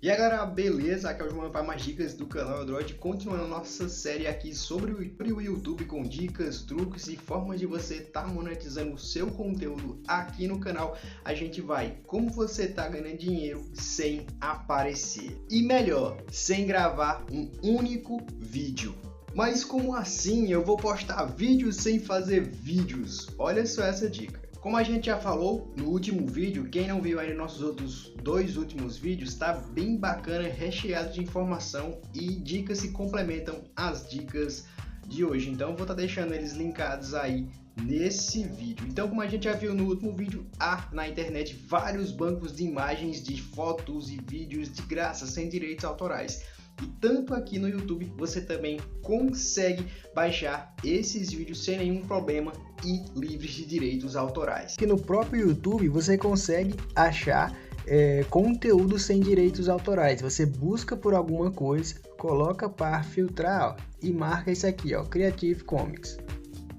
E aí galera, beleza? Aqui é o João para mais dicas do canal Android, continuando nossa série aqui sobre o YouTube com dicas, truques e formas de você estar tá monetizando o seu conteúdo aqui no canal. A gente vai como você tá ganhando dinheiro sem aparecer e melhor, sem gravar um único vídeo. Mas como assim eu vou postar vídeos sem fazer vídeos? Olha só essa dica. Como a gente já falou no último vídeo, quem não viu aí nossos outros dois últimos vídeos, está bem bacana, recheado de informação e dicas que complementam as dicas de hoje. Então vou estar tá deixando eles linkados aí nesse vídeo. Então, como a gente já viu no último vídeo, há na internet vários bancos de imagens, de fotos e vídeos de graça, sem direitos autorais. E tanto aqui no YouTube você também consegue baixar esses vídeos sem nenhum problema e livres de direitos autorais. Que no próprio YouTube você consegue achar é, conteúdo sem direitos autorais. Você busca por alguma coisa, coloca para filtrar ó, e marca isso aqui, ó, Creative Commons.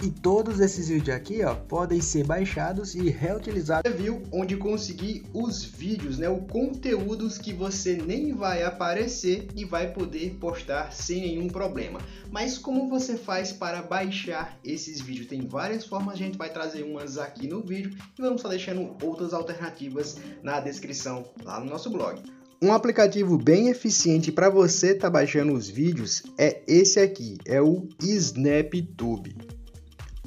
E todos esses vídeos aqui, ó, podem ser baixados e reutilizados. Viu onde conseguir os vídeos, né, o conteúdos que você nem vai aparecer e vai poder postar sem nenhum problema. Mas como você faz para baixar esses vídeos? Tem várias formas, a gente vai trazer umas aqui no vídeo e vamos estar deixando outras alternativas na descrição lá no nosso blog. Um aplicativo bem eficiente para você estar tá baixando os vídeos é esse aqui, é o SnapTube.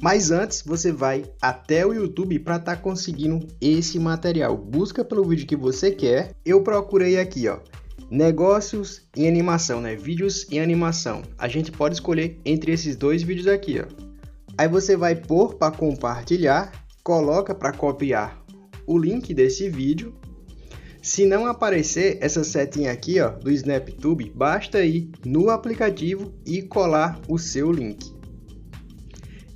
Mas antes você vai até o YouTube para estar tá conseguindo esse material. Busca pelo vídeo que você quer. Eu procurei aqui, ó, negócios em animação, né? Vídeos em animação. A gente pode escolher entre esses dois vídeos aqui, ó. Aí você vai pôr para compartilhar, coloca para copiar o link desse vídeo. Se não aparecer essa setinha aqui, ó, do SnapTube, basta ir no aplicativo e colar o seu link.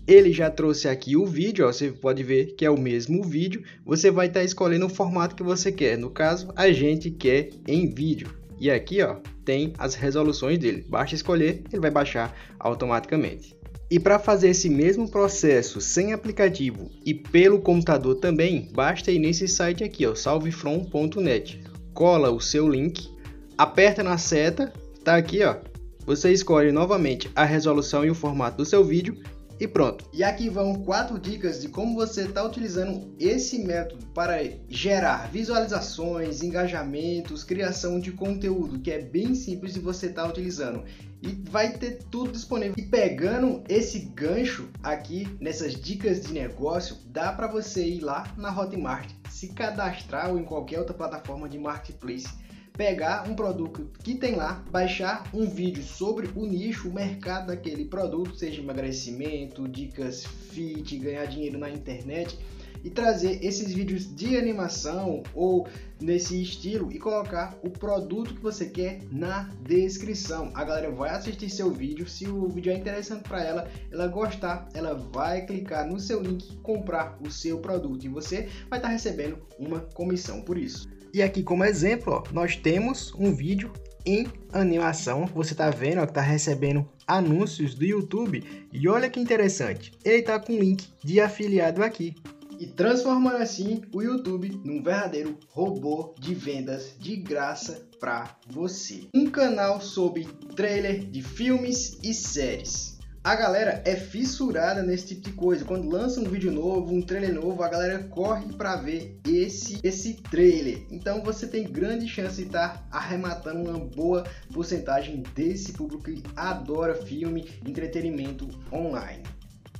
Ele já trouxe aqui o vídeo, ó, você pode ver que é o mesmo vídeo. Você vai estar tá escolhendo o formato que você quer. No caso, a gente quer em vídeo. E aqui ó, tem as resoluções dele. Basta escolher, ele vai baixar automaticamente. E para fazer esse mesmo processo sem aplicativo e pelo computador também, basta ir nesse site aqui, ó, salvefrom.net. Cola o seu link, aperta na seta, tá aqui, ó. Você escolhe novamente a resolução e o formato do seu vídeo e pronto. E aqui vão quatro dicas de como você está utilizando esse método para gerar visualizações, engajamentos, criação de conteúdo, que é bem simples de você estar tá utilizando. E vai ter tudo disponível. E pegando esse gancho aqui nessas dicas de negócio, dá para você ir lá na Hotmart, se cadastrar ou em qualquer outra plataforma de marketplace pegar um produto que tem lá, baixar um vídeo sobre o nicho, o mercado daquele produto, seja emagrecimento, dicas fit, ganhar dinheiro na internet e trazer esses vídeos de animação ou nesse estilo e colocar o produto que você quer na descrição. A galera vai assistir seu vídeo, se o vídeo é interessante para ela, ela gostar, ela vai clicar no seu link, comprar o seu produto e você vai estar tá recebendo uma comissão por isso. E aqui como exemplo, ó, nós temos um vídeo em animação. Você está vendo que está recebendo anúncios do YouTube. E olha que interessante, ele está com link de afiliado aqui. E transformando assim o YouTube num verdadeiro robô de vendas de graça para você. Um canal sobre trailer de filmes e séries. A galera é fissurada nesse tipo de coisa. Quando lança um vídeo novo, um trailer novo, a galera corre para ver esse esse trailer. Então você tem grande chance de estar tá arrematando uma boa porcentagem desse público que adora filme, entretenimento online.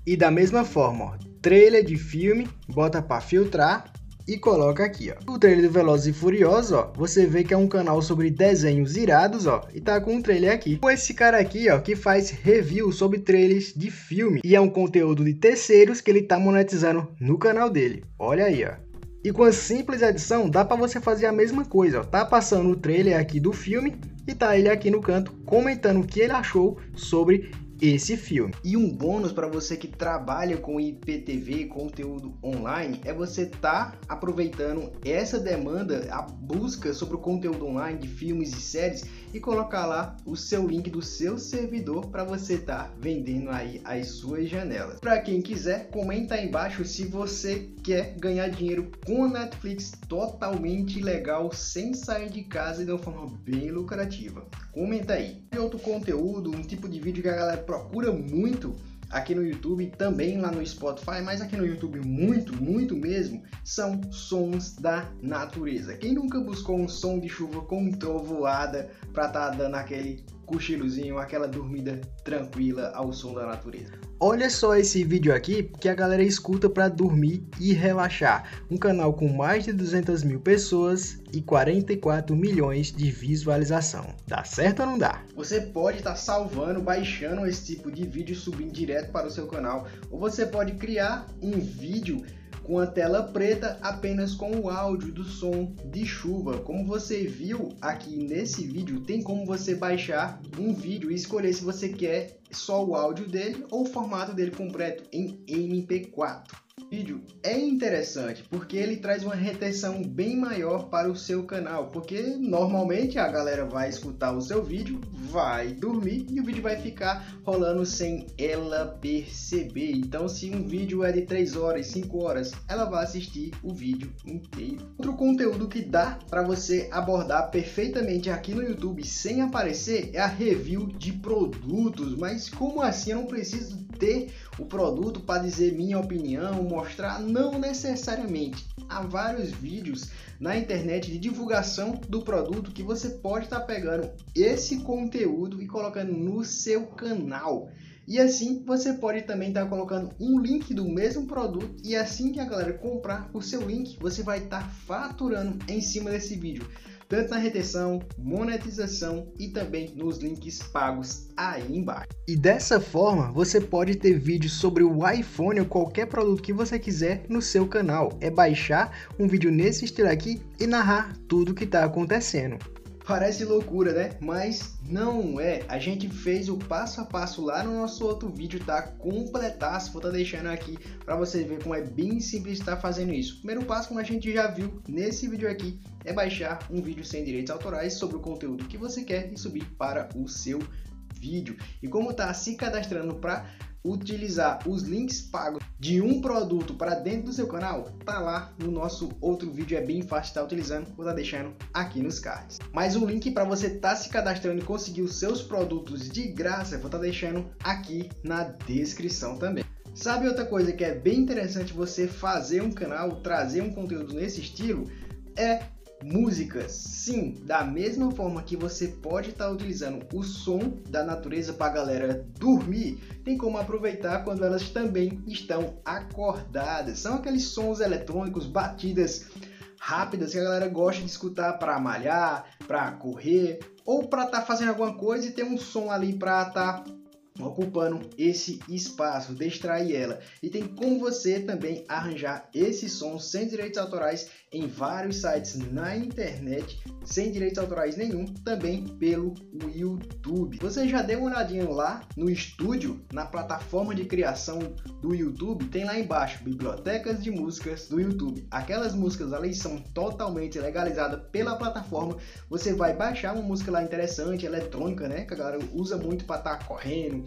E da mesma forma, ó, trailer de filme, bota para filtrar e coloca aqui, ó. O trailer do Velozes e Furiosos, ó, você vê que é um canal sobre desenhos irados, ó, e tá com um trailer aqui. Com esse cara aqui, ó, que faz review sobre trailers de filme e é um conteúdo de terceiros que ele tá monetizando no canal dele. Olha aí, ó. E com a simples edição, dá para você fazer a mesma coisa, ó. Tá passando o trailer aqui do filme e tá ele aqui no canto comentando o que ele achou sobre esse filme. E um bônus para você que trabalha com IPTV, conteúdo online, é você tá aproveitando essa demanda, a busca sobre o conteúdo online de filmes e séries e colocar lá o seu link do seu servidor para você tá vendendo aí as suas janelas. Para quem quiser, comenta aí embaixo se você quer ganhar dinheiro com a Netflix totalmente legal, sem sair de casa e de uma forma bem lucrativa. Comenta aí. E outro conteúdo, um tipo de vídeo que a galera procura muito aqui no YouTube, também lá no Spotify, mas aqui no YouTube muito, muito mesmo, são sons da natureza. Quem nunca buscou um som de chuva com trovoada para estar tá dando aquele cochilozinho, aquela dormida tranquila ao som da natureza? Olha só esse vídeo aqui que a galera escuta para dormir e relaxar. Um canal com mais de 200 mil pessoas e 44 milhões de visualização. Dá certo ou não dá? Você pode estar tá salvando, baixando esse tipo de vídeo e subindo direto para o seu canal. Ou você pode criar um vídeo com a tela preta apenas com o áudio do som de chuva. Como você viu aqui nesse vídeo, tem como você baixar um vídeo e escolher se você quer só o áudio dele ou o formato dele completo em MP4 vídeo é interessante porque ele traz uma retenção bem maior para o seu canal, porque normalmente a galera vai escutar o seu vídeo, vai dormir e o vídeo vai ficar rolando sem ela perceber. Então, se um vídeo é de 3 horas, 5 horas, ela vai assistir o vídeo inteiro. Outro conteúdo que dá para você abordar perfeitamente aqui no YouTube sem aparecer é a review de produtos. Mas como assim? Eu não preciso ter o produto para dizer minha opinião, mostrar? Não necessariamente. Há vários vídeos na internet de divulgação do produto que você pode estar tá pegando esse conteúdo e colocando no seu canal. E assim você pode também estar tá colocando um link do mesmo produto e assim que a galera comprar o seu link, você vai estar tá faturando em cima desse vídeo tanto na retenção, monetização e também nos links pagos aí embaixo. E dessa forma, você pode ter vídeos sobre o iPhone ou qualquer produto que você quiser no seu canal. É baixar um vídeo nesse estilo aqui e narrar tudo o que está acontecendo. Parece loucura, né? Mas não é. A gente fez o passo a passo lá no nosso outro vídeo, tá? Completaço. Vou tá deixando aqui para você ver como é bem simples estar fazendo isso. Primeiro passo, como a gente já viu nesse vídeo aqui, é baixar um vídeo sem direitos autorais sobre o conteúdo que você quer e subir para o seu vídeo. E como tá se cadastrando para utilizar os links pagos de um produto para dentro do seu canal, tá lá no nosso outro vídeo, é bem fácil estar utilizando, vou estar deixando aqui nos cards. Mais um link para você estar tá se cadastrando e conseguir os seus produtos de graça, vou estar deixando aqui na descrição também. Sabe outra coisa que é bem interessante você fazer um canal, trazer um conteúdo nesse estilo? É músicas. Sim, da mesma forma que você pode estar tá utilizando o som da natureza para a galera dormir, tem como aproveitar quando elas também estão acordadas. São aqueles sons eletrônicos, batidas rápidas que a galera gosta de escutar para malhar, para correr ou para estar tá fazendo alguma coisa e ter um som ali para estar tá ocupando esse espaço, distrair ela. E tem como você também arranjar esse som sem direitos autorais em vários sites na internet, sem direitos autorais nenhum, também pelo YouTube. Você já deu uma olhadinha lá no estúdio, na plataforma de criação do YouTube? Tem lá embaixo bibliotecas de músicas do YouTube. Aquelas músicas ali são totalmente legalizadas pela plataforma. Você vai baixar uma música lá interessante, eletrônica, né? Que a galera usa muito para estar tá correndo,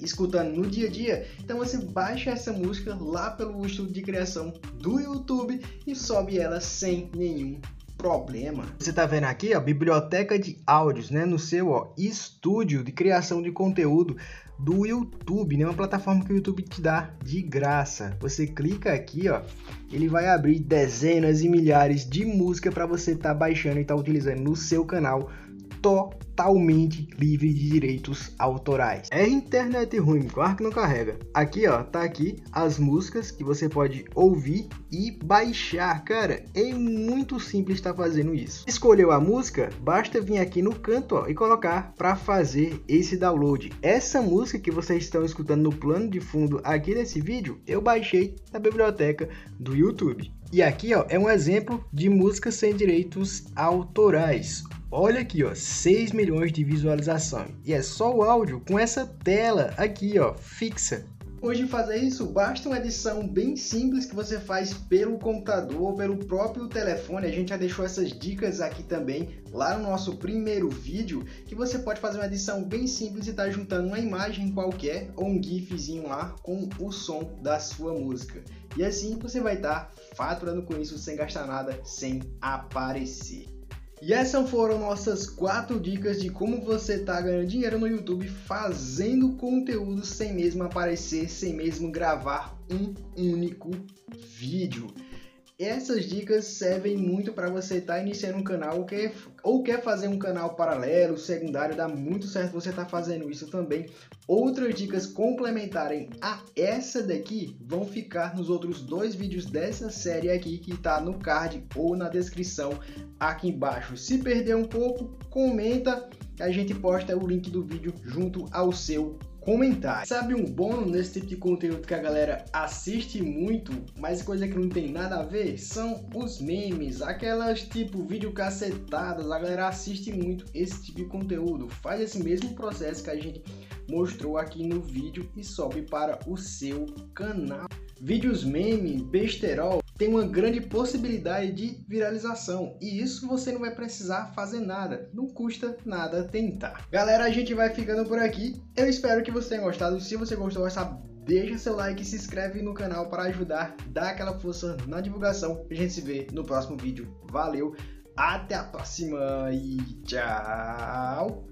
escutando no dia a dia, então você baixa essa música lá pelo estúdio de criação do YouTube e sobe ela sem nenhum problema. Você tá vendo aqui, ó, biblioteca de áudios, né, no seu, ó, estúdio de criação de conteúdo do YouTube, né, uma plataforma que o YouTube te dá de graça. Você clica aqui, ó, ele vai abrir dezenas e milhares de música para você estar tá baixando e estar tá utilizando no seu canal totalmente livre de direitos autorais. É internet ruim, claro que não carrega. Aqui, ó, tá aqui as músicas que você pode ouvir e baixar. Cara, é muito simples estar fazendo isso. Escolheu a música? Basta vir aqui no canto, ó, e colocar para fazer esse download. Essa música que vocês estão escutando no plano de fundo aqui desse vídeo, eu baixei da biblioteca do YouTube. E aqui ó, é um exemplo de música sem direitos autorais. Olha aqui, ó, 6 milhões de visualização. E é só o áudio com essa tela aqui, ó, fixa. Hoje fazer isso basta uma edição bem simples que você faz pelo computador ou pelo próprio telefone. A gente já deixou essas dicas aqui também lá no nosso primeiro vídeo, que você pode fazer uma edição bem simples e tá juntando uma imagem qualquer ou um gifzinho lá com o som da sua música. E assim você vai estar tá faturando com isso sem gastar nada, sem aparecer. E essas foram nossas quatro dicas de como você tá ganhando dinheiro no YouTube fazendo conteúdo sem mesmo aparecer, sem mesmo gravar um único vídeo. Essas dicas servem muito para você estar tá iniciando um canal ou quer, ou quer fazer um canal paralelo, secundário, dá muito certo você estar tá fazendo isso também. Outras dicas complementarem a essa daqui vão ficar nos outros dois vídeos dessa série aqui que está no card ou na descrição aqui embaixo. Se perder um pouco, comenta a gente posta o link do vídeo junto ao seu comentário. Sabe um bônus nesse tipo de conteúdo que a galera assiste muito, mas coisa que não tem nada a ver? São os memes, aquelas tipo vídeo cacetadas, a galera assiste muito esse tipo de conteúdo. Faz esse mesmo processo que a gente mostrou aqui no vídeo e sobe para o seu canal. Vídeos meme, besterol, tem uma grande possibilidade de viralização e isso você não vai precisar fazer nada, não custa nada tentar. Galera, a gente vai ficando por aqui. Eu espero que você tenha gostado. Se você gostou, essa deixa seu like e se inscreve no canal para ajudar, dar aquela força na divulgação. A gente se vê no próximo vídeo. Valeu, até a próxima e tchau!